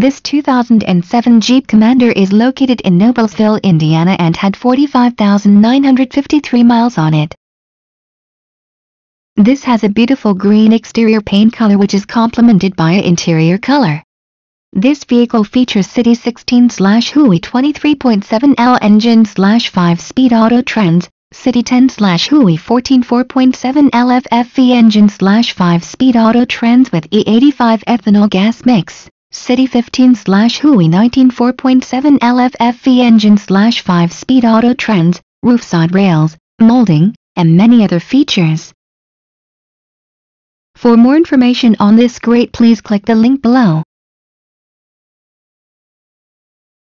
This 2007 Jeep Commander is located in Noblesville, Indiana and had 45,953 miles on it. This has a beautiful green exterior paint color which is complemented by an interior color. This vehicle features City 16-Hui 23.7L engine 5-speed auto trans, City 10-Hui 14 4.7 LFFV engine 5-speed auto trans with E85 ethanol gas mix. City 15 slash Hui 19 4.7 LFFV engine slash 5 speed auto trends, roof side rails, molding, and many other features. For more information on this great please click the link below.